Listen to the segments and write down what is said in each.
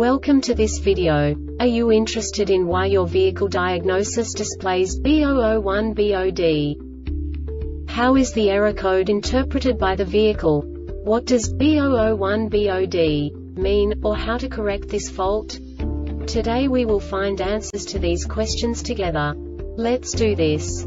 Welcome to this video. Are you interested in why your vehicle diagnosis displays B001B0D? How is the error code interpreted by the vehicle? What does B001B0D mean, or how to correct this fault? Today we will find answers to these questions together. Let's do this.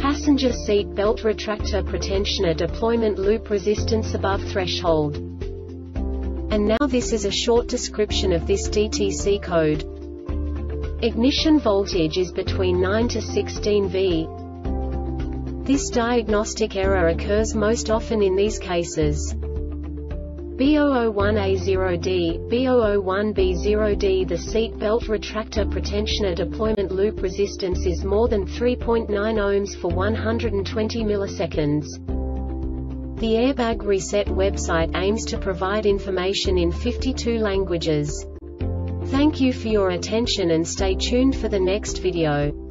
Passenger seat belt retractor pretensioner deployment loop resistance above threshold. And now this is a short description of this DTC code. Ignition voltage is between 9 to 16 V. This diagnostic error occurs most often in these cases. B001A0D, B001B0D The seat belt retractor pretensioner deployment loop resistance is more than 3.9 ohms for 120 milliseconds. The Airbag Reset website aims to provide information in 52 languages. Thank you for your attention and stay tuned for the next video.